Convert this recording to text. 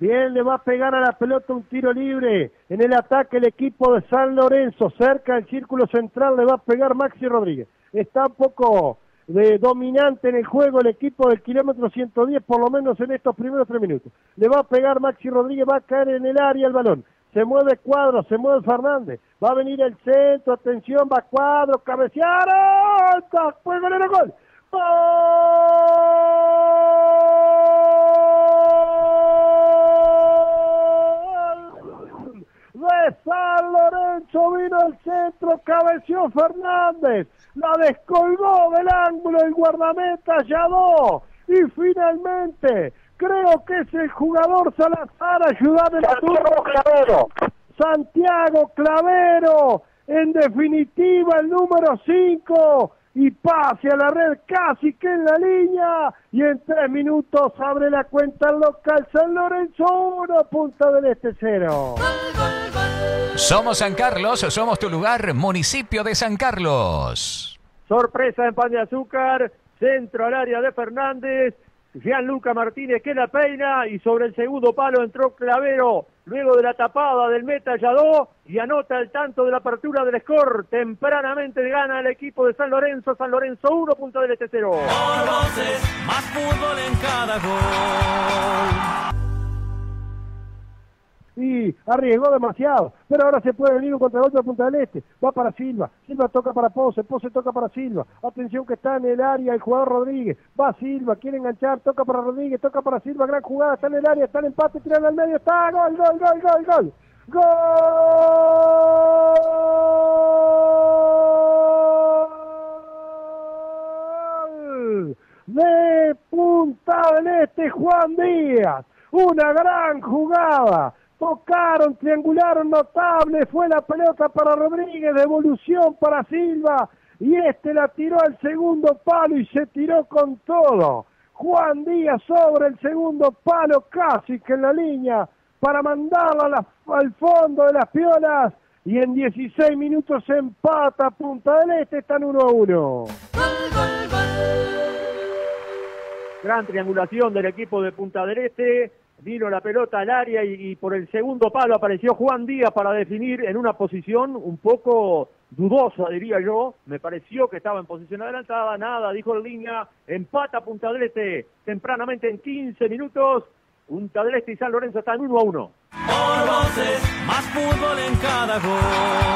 Bien, le va a pegar a la pelota un tiro libre. En el ataque el equipo de San Lorenzo, cerca del círculo central, le va a pegar Maxi Rodríguez. Está un poco de dominante en el juego el equipo del kilómetro 110, por lo menos en estos primeros tres minutos. Le va a pegar Maxi Rodríguez, va a caer en el área el balón. Se mueve Cuadro, se mueve Fernández. Va a venir el centro, atención, va Cuadro, cabecearon. ¡Fue el gol! ¡Gol! De San Lorenzo vino el centro, cabeció Fernández, la descolgó del ángulo el guardameta Yadó y finalmente creo que es el jugador Salazar ayudando en Santiago Clavero. Santiago Clavero, en definitiva el número 5 y pase a la red casi que en la línea y en tres minutos abre la cuenta local San Lorenzo 1, Punta del Este 0. Somos San Carlos, somos tu lugar, municipio de San Carlos. Sorpresa en pan de azúcar, centro al área de Fernández, Gianluca Martínez que la peina y sobre el segundo palo entró Clavero luego de la tapada del meta Yadó y anota el tanto de la apertura del score. Tempranamente gana el equipo de San Lorenzo, San Lorenzo 1, punto del este 0. más fútbol en cada gol y arriesgó demasiado, pero ahora se puede venir un contra otro Punta del Este, va para Silva, Silva toca para Pose, Pose toca para Silva, atención que está en el área el jugador Rodríguez, va Silva, quiere enganchar, toca para Rodríguez, toca para Silva, gran jugada, está en el área, está en empate, tiran al medio, está, gol, gol, gol, gol, gol, gol de Punta del Este Juan Díaz, una gran jugada, tocaron, triangularon notable, fue la pelota para Rodríguez, devolución para Silva, y este la tiró al segundo palo y se tiró con todo. Juan Díaz sobre el segundo palo, casi que en la línea, para mandarla al fondo de las piolas, y en 16 minutos empata Punta del Este, están 1 a 1. Gran triangulación del equipo de Punta del Este, vino la pelota al área y, por el segundo palo apareció Juan Díaz para definir en una posición un poco dudosa, diría yo. Me pareció que estaba en posición adelantada, nada, dijo el línea, empata Punta tempranamente en 15 minutos. Punta y San Lorenzo están 1 a 1. más fútbol en cada.